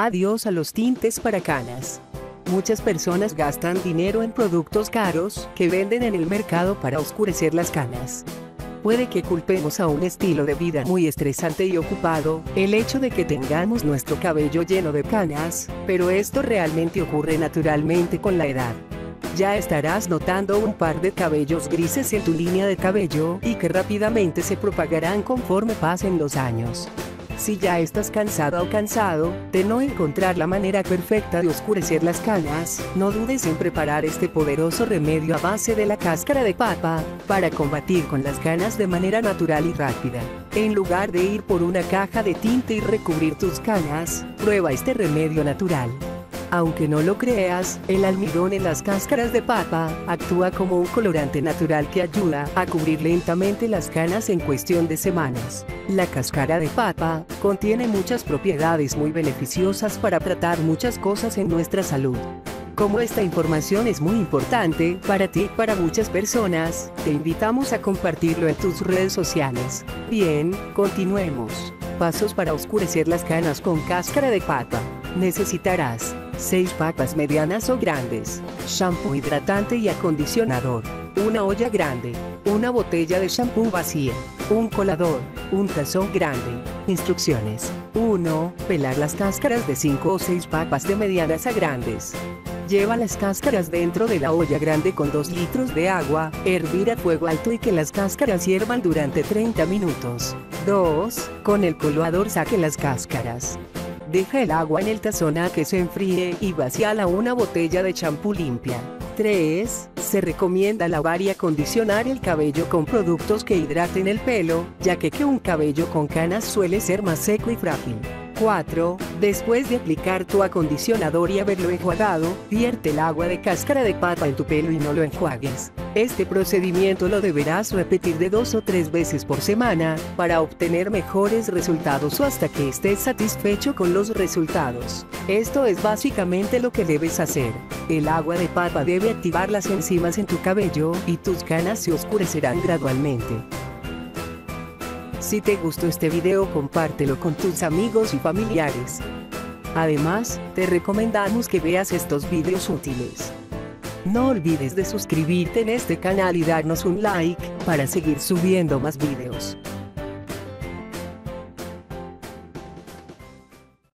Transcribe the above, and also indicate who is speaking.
Speaker 1: Adiós a los tintes para canas. Muchas personas gastan dinero en productos caros que venden en el mercado para oscurecer las canas. Puede que culpemos a un estilo de vida muy estresante y ocupado, el hecho de que tengamos nuestro cabello lleno de canas, pero esto realmente ocurre naturalmente con la edad. Ya estarás notando un par de cabellos grises en tu línea de cabello y que rápidamente se propagarán conforme pasen los años. Si ya estás cansada o cansado de no encontrar la manera perfecta de oscurecer las canas, no dudes en preparar este poderoso remedio a base de la cáscara de papa, para combatir con las canas de manera natural y rápida. En lugar de ir por una caja de tinte y recubrir tus canas, prueba este remedio natural. Aunque no lo creas, el almidón en las cáscaras de papa actúa como un colorante natural que ayuda a cubrir lentamente las canas en cuestión de semanas. La cáscara de papa contiene muchas propiedades muy beneficiosas para tratar muchas cosas en nuestra salud. Como esta información es muy importante para ti y para muchas personas, te invitamos a compartirlo en tus redes sociales. Bien, continuemos. Pasos para oscurecer las canas con cáscara de papa. Necesitarás 6 papas medianas o grandes, shampoo hidratante y acondicionador, una olla grande, una botella de shampoo vacía, un colador, un tazón grande. Instrucciones. 1. Pelar las cáscaras de 5 o 6 papas de medianas a grandes. Lleva las cáscaras dentro de la olla grande con 2 litros de agua, hervir a fuego alto y que las cáscaras hiervan durante 30 minutos. 2. Con el colador saque las cáscaras. Deja el agua en el tazón a que se enfríe y vacíala una botella de champú limpia. 3. Se recomienda lavar y acondicionar el cabello con productos que hidraten el pelo, ya que, que un cabello con canas suele ser más seco y frágil. 4. Después de aplicar tu acondicionador y haberlo enjuagado, vierte el agua de cáscara de papa en tu pelo y no lo enjuagues. Este procedimiento lo deberás repetir de dos o tres veces por semana, para obtener mejores resultados o hasta que estés satisfecho con los resultados. Esto es básicamente lo que debes hacer. El agua de papa debe activar las enzimas en tu cabello y tus canas se oscurecerán gradualmente. Si te gustó este video compártelo con tus amigos y familiares. Además, te recomendamos que veas estos videos útiles. No olvides de suscribirte en este canal y darnos un like, para seguir subiendo más videos.